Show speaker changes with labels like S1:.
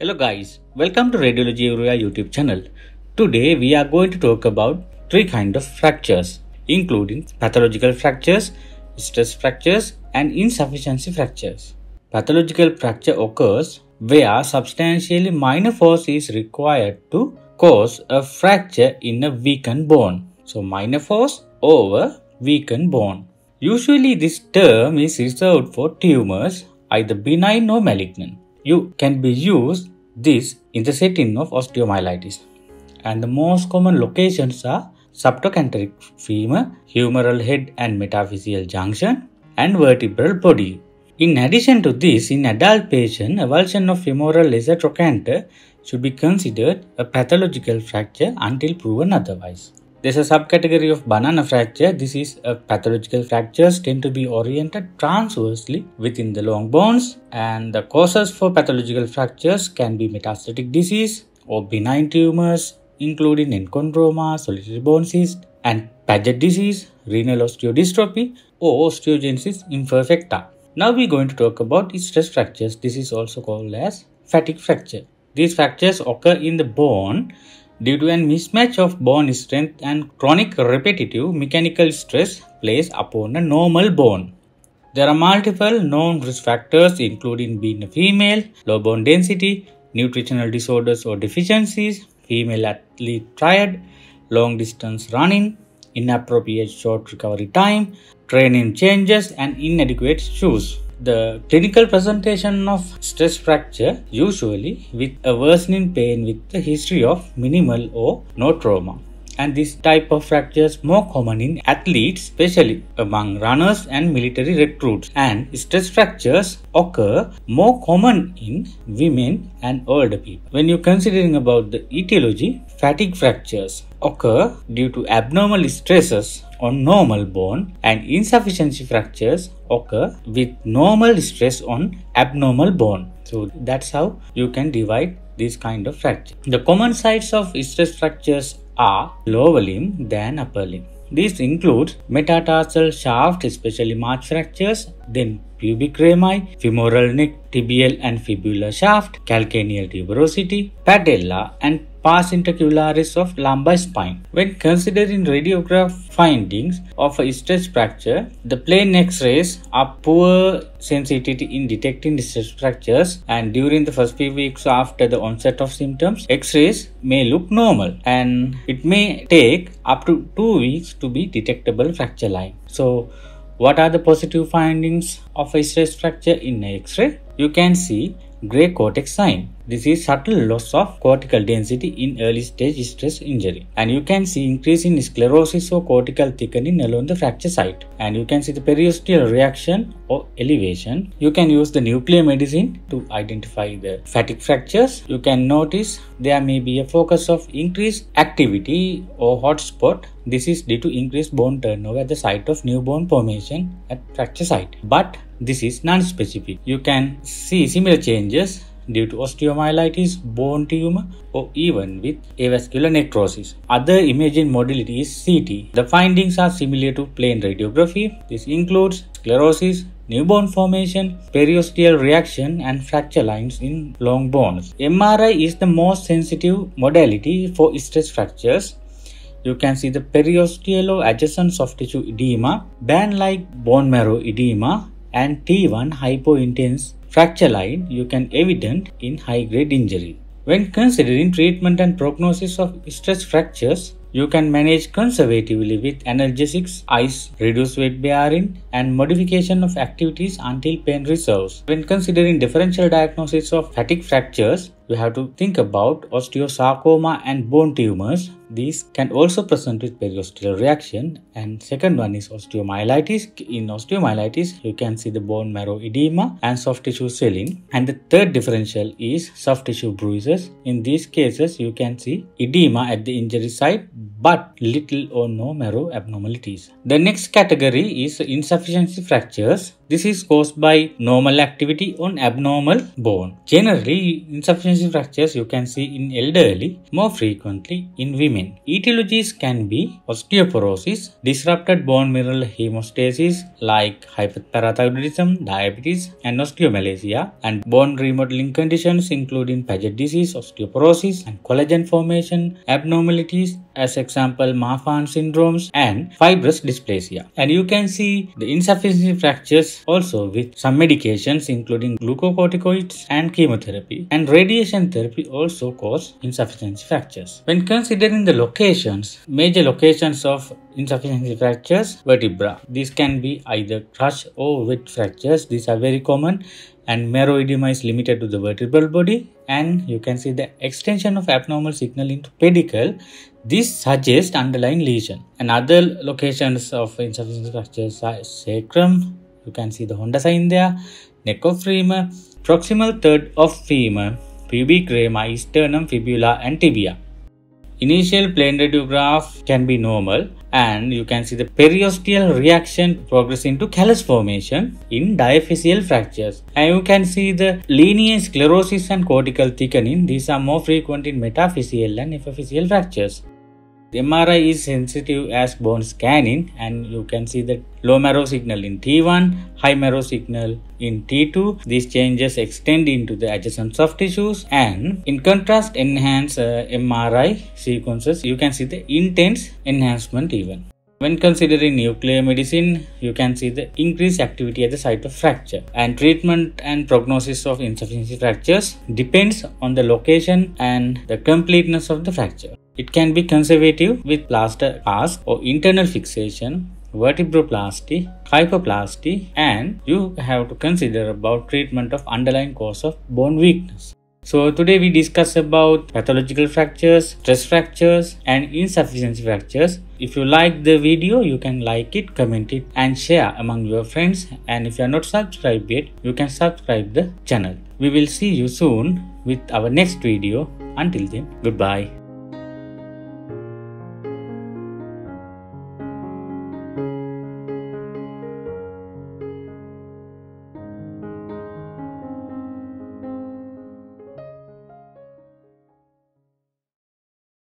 S1: Hello guys, welcome to Radiology Everywhere YouTube channel. Today we are going to talk about three kinds of fractures including pathological fractures, stress fractures and insufficiency fractures. Pathological fracture occurs where substantially minor force is required to cause a fracture in a weakened bone. So minor force over weakened bone. Usually this term is reserved for tumors either benign or malignant. You can be used this in the setting of osteomyelitis. And the most common locations are subtrochanteric femur, humeral head and metaphyseal junction, and vertebral body. In addition to this, in adult patient, avulsion of femoral lesser trochanter should be considered a pathological fracture until proven otherwise. There's a subcategory of banana fracture. This is a pathological fractures tend to be oriented transversely within the long bones and the causes for pathological fractures can be metastatic disease or benign tumors including enchondroma, solitary bone cyst and Paget disease, renal osteodystrophy or osteogenesis imperfecta. Now we're going to talk about stress fractures. This is also called as fatigue fracture. These fractures occur in the bone due to a mismatch of bone strength and chronic repetitive mechanical stress placed upon a normal bone. There are multiple known risk factors including being a female, low bone density, nutritional disorders or deficiencies, female athlete triad, long distance running, inappropriate short recovery time, training changes and inadequate shoes the clinical presentation of stress fracture usually with a worsening pain with the history of minimal or no trauma. And this type of fractures more common in athletes especially among runners and military recruits. And stress fractures occur more common in women and older people. When you're considering about the etiology fatigue fractures occur due to abnormal stresses on normal bone and insufficiency fractures occur with normal stress on abnormal bone. So that's how you can divide this kind of fracture. The common sites of stress fractures are lower limb than upper limb. These include metatarsal shaft, especially march fractures, then pubic rami, femoral neck, tibial and fibular shaft, calcaneal tuberosity, patella, and pars interarticularis of lumbar spine. When considering radiograph findings of a stress fracture, the plain X-rays are poor sensitivity in detecting stress fractures and during the first few weeks after the onset of symptoms, X-rays may look normal and it may take up to 2 weeks to be detectable fracture line. So what are the positive findings of a stress fracture in X-ray? You can see gray cortex sign. This is subtle loss of cortical density in early stage stress injury. And you can see increase in sclerosis or cortical thickening along the fracture site. And you can see the periosteal reaction or elevation. You can use the nuclear medicine to identify the fatigue fractures. You can notice there may be a focus of increased activity or hotspot. This is due to increased bone turnover at the site of new bone formation at fracture site. But this is non-specific. You can see similar changes due to osteomyelitis, bone tumor, or even with avascular necrosis. Other imaging modality is CT. The findings are similar to plain radiography. This includes sclerosis, new bone formation, periosteal reaction, and fracture lines in long bones. MRI is the most sensitive modality for stress fractures. You can see the periosteal adjacent soft tissue edema, band-like bone marrow edema, and T1 hypointense fracture line you can evident in high grade injury. When considering treatment and prognosis of stress fractures, you can manage conservatively with analgesics, ice, reduced weight bearing, and modification of activities until pain resolves. When considering differential diagnosis of fatigue fractures, you have to think about osteosarcoma and bone tumors. These can also present with periosteal reaction. And second one is osteomyelitis. In osteomyelitis, you can see the bone marrow edema and soft tissue swelling. And the third differential is soft tissue bruises. In these cases, you can see edema at the injury site but little or no marrow abnormalities. The next category is insufficiency fractures. This is caused by normal activity on abnormal bone. Generally, insufficiency fractures you can see in elderly, more frequently in women. Etiologies can be osteoporosis, disrupted bone mineral hemostasis like hyperparathyroidism, diabetes, and osteomalacia, and bone remodeling conditions including Paget disease, osteoporosis, and collagen formation abnormalities, as example Marfan syndromes and fibrous dysplasia. And you can see the insufficiency fractures also with some medications including glucocorticoids and chemotherapy. And radiation therapy also cause insufficiency fractures. When considering the locations, major locations of insufficiency fractures, vertebra. These can be either crush or wedge fractures. These are very common and marrow edema is limited to the vertebral body and you can see the extension of abnormal signal into pedicle this suggests underlying lesion and other locations of insufficiency fractures are sacrum you can see the honda sign there neck of femur proximal third of femur pubic rama sternum fibula and tibia Initial plain radiograph can be normal and you can see the periosteal reaction progress into callus formation in diaphyseal fractures. And you can see the linear sclerosis and cortical thickening. These are more frequent in metaphyseal and epiphyseal fractures. MRI is sensitive as bone scanning and you can see the low marrow signal in T1, high marrow signal in T2. These changes extend into the adjacent soft tissues and in contrast enhance uh, MRI sequences. You can see the intense enhancement even. When considering nuclear medicine, you can see the increased activity at the site of fracture. And treatment and prognosis of insufficiency fractures depends on the location and the completeness of the fracture. It can be conservative with plaster cast or internal fixation, vertebroplasty, kyphoplasty, and you have to consider about treatment of underlying cause of bone weakness. So today we discuss about pathological fractures, stress fractures and insufficiency fractures. If you like the video, you can like it, comment it and share among your friends. And if you are not subscribed yet, you can subscribe the channel. We will see you soon with our next video. Until then, goodbye.